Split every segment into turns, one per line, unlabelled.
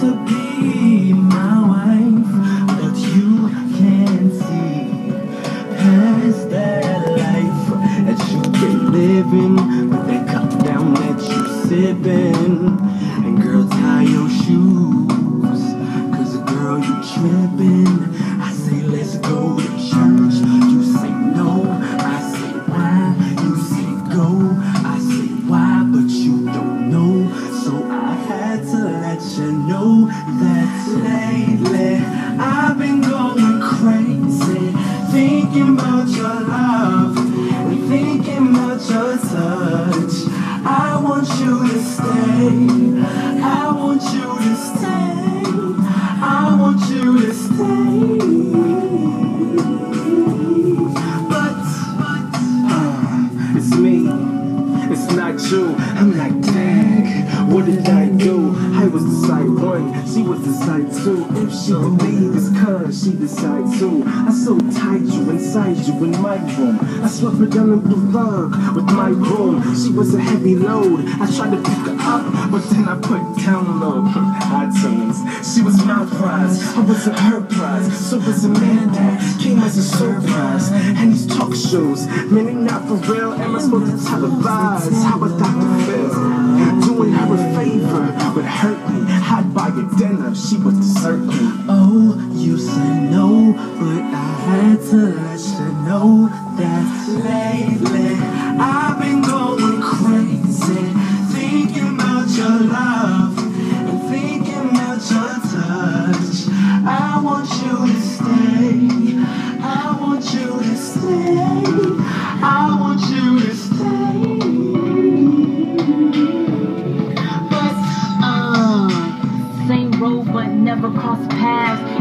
to be my wife, but you can't see past that life that you been living But that cup down that you sipping. And girl, tie your shoes, cause girl, you tripping. I say, let's go to church. Your touch. I want you to stay. I want you to stay. I want you to stay. But, uh, it's me. It's not you. I'm like, dang, what did I do? I was the side one, she was the side two. If she believe it's cause she decide to. I so tied you inside you in my room. I swept it under the rug with my broom. She was a heavy load. I tried to pick her up, but then I put down low. iTunes. She was my prize. I wasn't her prize. So was a man that came as a surprise. And these talk shows, man, they not for real. Am I supposed to televise how thought to feel? Doing her a favor would hurt me. I'd buy her dinner, she would desert. Oh, you say no, but I had to let you know that lately I've been going crazy, thinking about your love and thinking about your touch. I want you to stay. I want you to stay.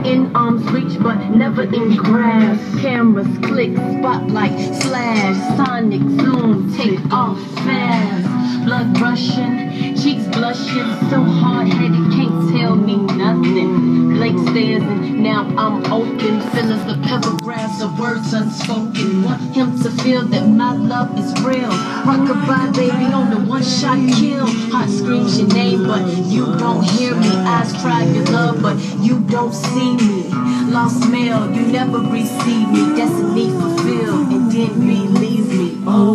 In arm's reach but never in grasp. Cameras click, spotlight slash, sonic zoom, take off fast. Blood rushing, cheeks blushing, so hard headed, can't tell me nothing. Blake stares and now I'm open, feeling the paragraphs of words unspoken. Want him to feel that my love is real. Rockabye baby on the one shot kill. Heart screams your name, but you don't hear me. Eyes cry your love, but you don't see me. Lost mail, you never receive me. Destiny fulfilled and didn't believe me.
Oh,